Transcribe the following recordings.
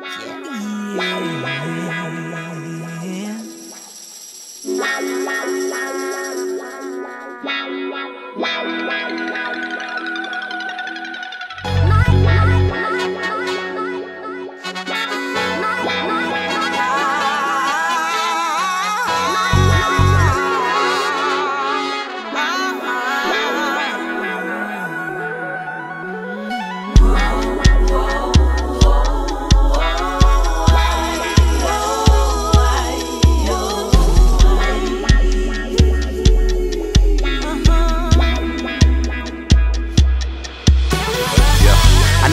哇，咦，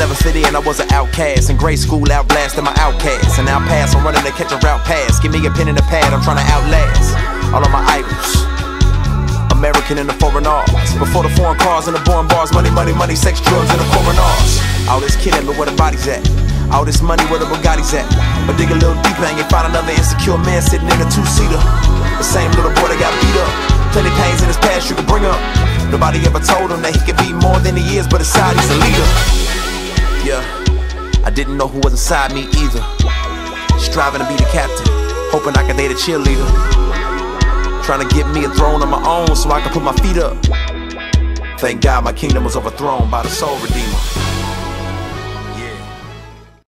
7th City and I was an outcast. In grade school, outblasting my outcasts. And now pass, I'm running to catch a route pass. Give me a pen and a pad, I'm trying to outlast all of my idols. American and the foreign arts. Before the foreign cars and the born bars, money, money, money, sex, drugs, and the foreign arts. All this killing, but where the body's at? All this money, where the Bugatti's at? But dig a little deeper and you find another insecure man sitting in a two-seater. The same little boy that got beat up. Plenty pains in his past you can bring up. Nobody ever told him that he could be more than he is, but inside he's a leader. Didn't know who was inside me either. Striving to be the captain, hoping I could date a cheerleader. Trying to get me a throne of my own so I can put my feet up. Thank God my kingdom was overthrown by the soul redeemer.